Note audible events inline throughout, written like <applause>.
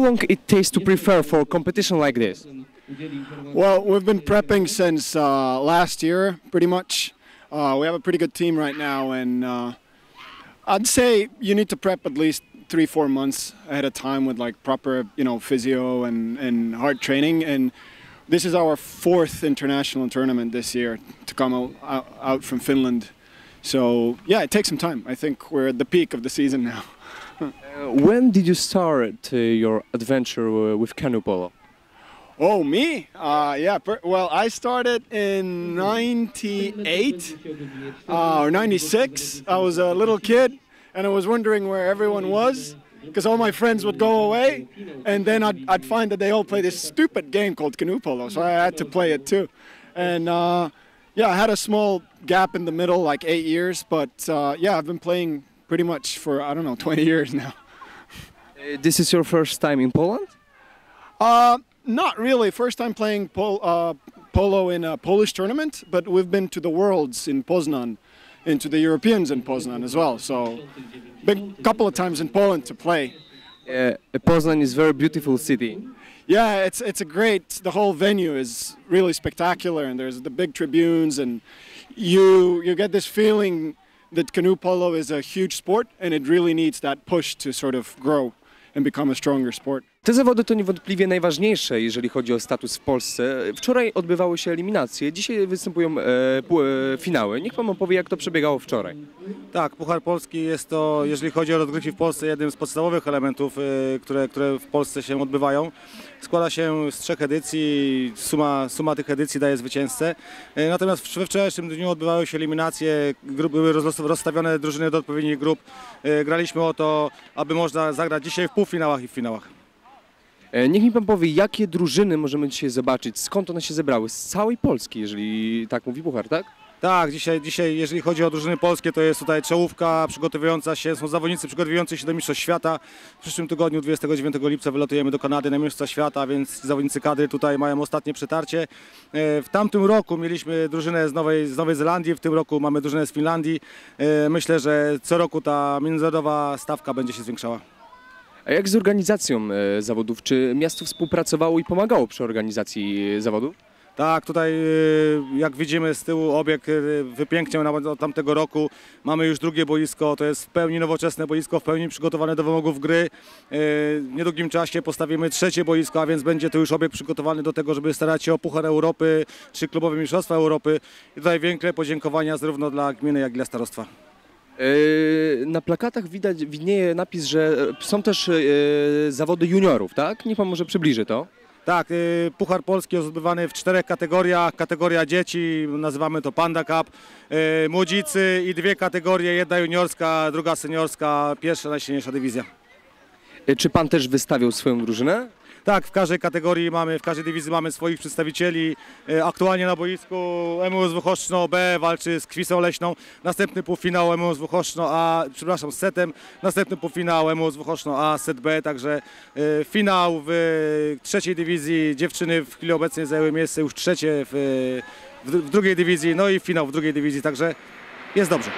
Long it takes to prepare for a competition like this? Well, we've been prepping since uh, last year, pretty much. Uh, we have a pretty good team right now, and uh, I'd say you need to prep at least three, four months ahead of time with like proper, you know, physio and, and hard training. And this is our fourth international tournament this year to come out, out, out from Finland. So yeah, it takes some time. I think we're at the peak of the season now. Uh, when did you start uh, your adventure uh, with canoe polo? Oh, me? Uh, yeah. Well, I started in '98 uh, or '96. I was a little kid, and I was wondering where everyone was because all my friends would go away, and then I'd, I'd find that they all play this stupid game called canoe polo. So I had to play it too, and uh, yeah, I had a small gap in the middle, like eight years. But yeah, I've been playing pretty much for I don't know <laughs> 20 years now. Uh, this is your first time in Poland? Uh, not really. First time playing pol- uh, polo in a Polish tournament, but we've been to the Worlds in Poznan, into the Europeans in Poznan as well. So, been a couple of times in Poland to play. Uh, Poznan is very beautiful city. Yeah, it's it's a great. The whole venue is really spectacular, and there's the big tribunes, and you you get this feeling that canoe polo is a huge sport, and it really needs that push to sort of grow and become a stronger sport. Te zawody to niewątpliwie najważniejsze, jeżeli chodzi o status w Polsce. Wczoraj odbywały się eliminacje, dzisiaj występują e, e, finały. Niech pan opowie, jak to przebiegało wczoraj. Tak, Puchar Polski jest to, jeżeli chodzi o rozgrywki w Polsce, jednym z podstawowych elementów, y, które, które w Polsce się odbywają. Składa się z trzech edycji, suma, suma tych edycji daje zwycięzcę. Y, Natomiast we wczorajszym dniu odbywały się eliminacje, były roz- rozstawione drużyny do odpowiednich grup. Y, Graliśmy o to, aby można zagrać dzisiaj w półfinałach i w finałach. E, Niech mi pan powie, jakie drużyny możemy dzisiaj zobaczyć, skąd one się zebrały? Z całej Polski, jeżeli tak mówi Puchar, tak? Tak, dzisiaj, dzisiaj jeżeli chodzi o drużyny polskie, to jest tutaj czołówka przygotowująca się, są zawodnicy przygotowujący się do Mistrzostw Świata. W przyszłym tygodniu, 29 lipca, wylatujemy do Kanady na Mistrzostwa Świata, więc zawodnicy kadry tutaj mają ostatnie przetarcie. E, W tamtym roku mieliśmy drużynę z Nowej, z Nowej Zelandii, w tym roku mamy drużynę z Finlandii. E, Myślę, że co roku ta międzynarodowa stawka będzie się zwiększała. A jak z organizacją e, zawodów? Czy miasto współpracowało i pomagało przy organizacji e, zawodów? Tak, tutaj y, jak widzimy z tyłu obieg wypiękniał nawet od tamtego roku. Mamy już drugie boisko, to jest w pełni nowoczesne boisko, w pełni przygotowane do wymogów gry. W niedługim czasie postawimy trzecie boisko, a więc będzie to już obieg przygotowany do tego, żeby starać się o Puchar Europy czy Klubowe Mistrzostwa Europy. I tutaj wielkie podziękowania zarówno dla gminy, jak i dla starostwa. E, Na plakatach widać, widnieje napis, że są też e, zawody juniorów, tak? Niech pan może przybliży to. Tak, y, Puchar Polski jest odbywany w czterech kategoriach. Kategoria dzieci, nazywamy to Panda Cup, młodzicy i dwie kategorie, jedna juniorska, druga seniorska, pierwsza najsilniejsza dywizja. Czy pan też wystawiał swoją drużynę? Tak, w każdej kategorii mamy, w każdej dywizji mamy swoich przedstawicieli. Y, Aktualnie na boisku MUSW Choszczno B walczy z Kwisą Leśną. Następny półfinał MUSW Choszczno A, przepraszam, z setem. Następny półfinał MUSW Choszczno A, set B, także y, finał w y, trzeciej dywizji. Dziewczyny w chwili obecnej zajęły miejsce już trzecie w, w drugiej dywizji, no i finał w drugiej dywizji, także jest dobrze.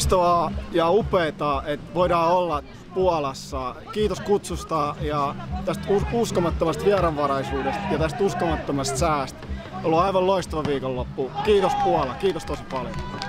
Loistavaa ja upeaa, että voidaan olla Puolassa. Kiitos kutsusta ja tästä us- uskomattomasta vieranvaraisuudesta ja tästä uskomattomasta säästä. Ollut aivan loistava viikonloppu. Kiitos Puola, kiitos tosi paljon.